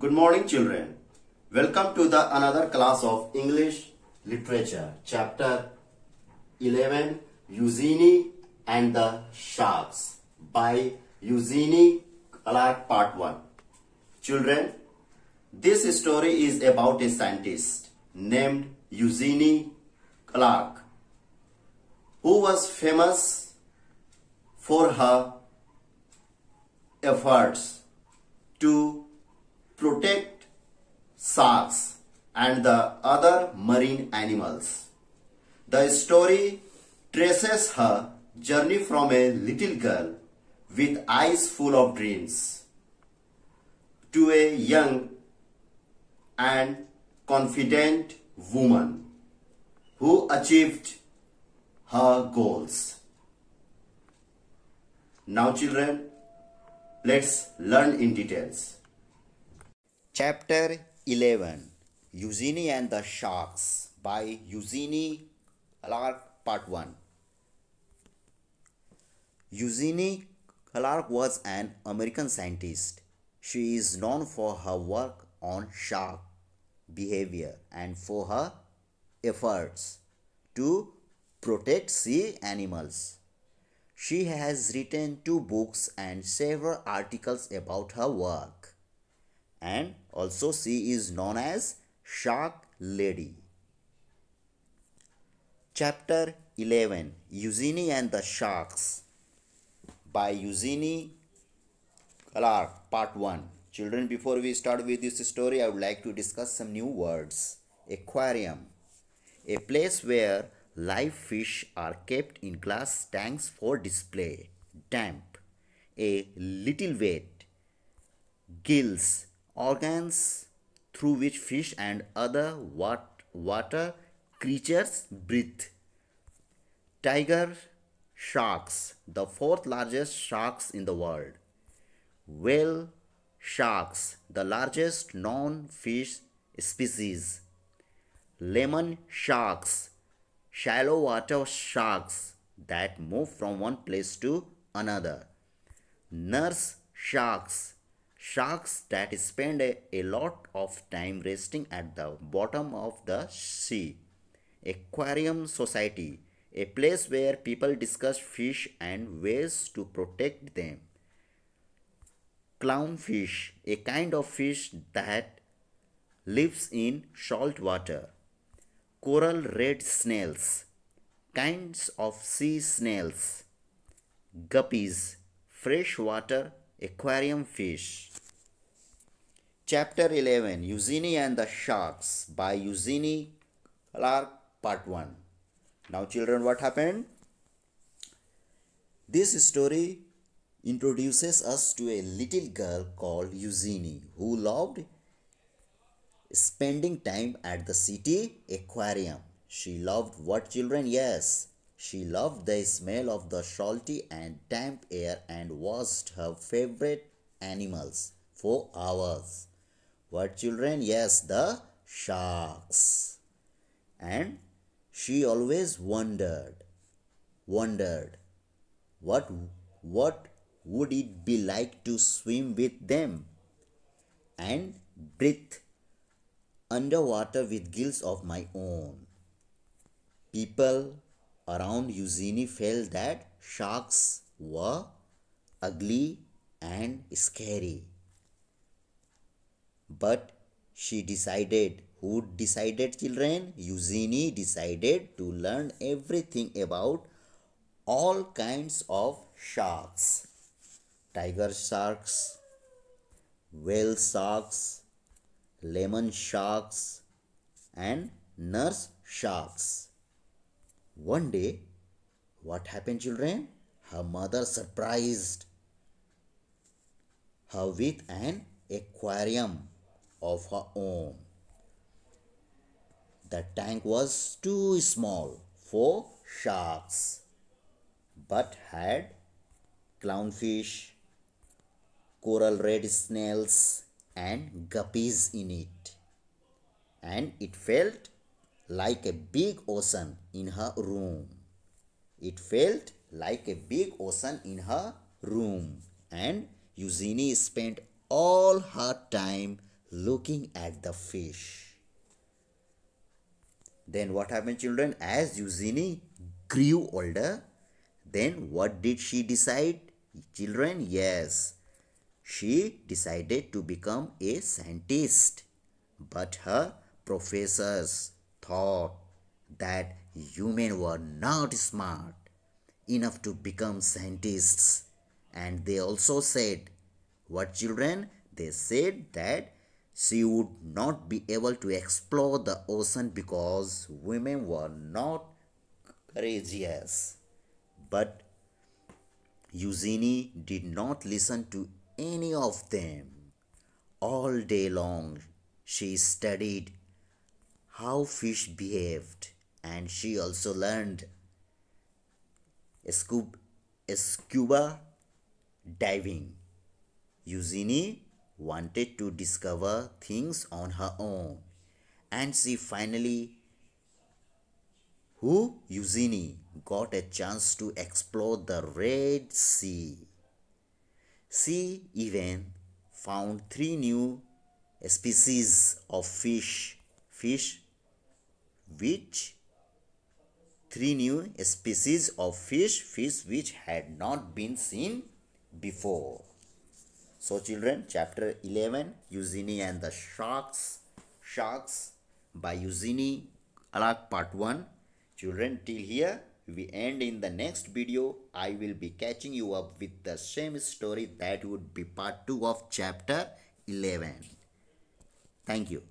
Good morning children. Welcome to the another class of English literature chapter 11 Eugenie and the Sharks by Eugenie Clark part 1. Children, this story is about a scientist named Eugenie Clark who was famous for her efforts to protect sharks and the other marine animals. The story traces her journey from a little girl with eyes full of dreams to a young and confident woman who achieved her goals. Now children, let's learn in details. Chapter 11 Eugenie and the Sharks by Eugenie Clark Part 1 Eugenie Clark was an American scientist. She is known for her work on shark behavior and for her efforts to protect sea animals. She has written two books and several articles about her work. And also she is known as Shark Lady. Chapter 11 Eugenie and the Sharks by Eugenie Clark Part 1 Children, before we start with this story, I would like to discuss some new words. Aquarium, a place where live fish are kept in glass tanks for display. Damp, a little wet. Gills, organs through which fish and other wat water creatures breathe. Tiger sharks, the fourth largest sharks in the world. Whale sharks, the largest known fish species. Lemon sharks, shallow water sharks that move from one place to another. Nurse sharks, sharks that spend a, a lot of time resting at the bottom of the sea. Aquarium Society, a place where people discuss fish and ways to protect them. Clownfish, a kind of fish that lives in salt water. Coral red snails, kinds of sea snails. Guppies, freshwater aquarium fish. Chapter 11 Eugenie and the Sharks by Eugenie Clark, Part 1. Now, children, what happened? This story introduces us to a little girl called Eugenie who loved spending time at the city aquarium. She loved what children? Yes, she loved the smell of the salty and damp air and watched her favorite animals for hours. What children? Yes, the sharks. And she always wondered, wondered, what, what would it be like to swim with them and breathe underwater with gills of my own? People around Eugenie felt that sharks were ugly and scary. But she decided, who decided children? Eugenie decided to learn everything about all kinds of sharks tiger sharks, whale sharks, lemon sharks, and nurse sharks. One day, what happened, children? Her mother surprised her with an aquarium of her own. The tank was too small for sharks but had clownfish, coral red snails and guppies in it. And it felt like a big ocean in her room. It felt like a big ocean in her room. And Eugenie spent all her time looking at the fish. Then what happened, children? As Eugenie grew older, then what did she decide? Children, yes, she decided to become a scientist. But her professors thought that humans were not smart enough to become scientists. And they also said, What children? They said that she would not be able to explore the ocean because women were not courageous. But Eugenie did not listen to any of them. All day long, she studied how fish behaved and she also learned scuba, scuba diving. Eugenie wanted to discover things on her own and she finally who Eugenie got a chance to explore the Red Sea. She even found three new species of fish fish which three new species of fish fish which had not been seen before. So children chapter 11 Eugenie and the sharks sharks by Eugenie Clark part 1 children till here we end in the next video. I will be catching you up with the same story that would be part 2 of chapter 11 thank you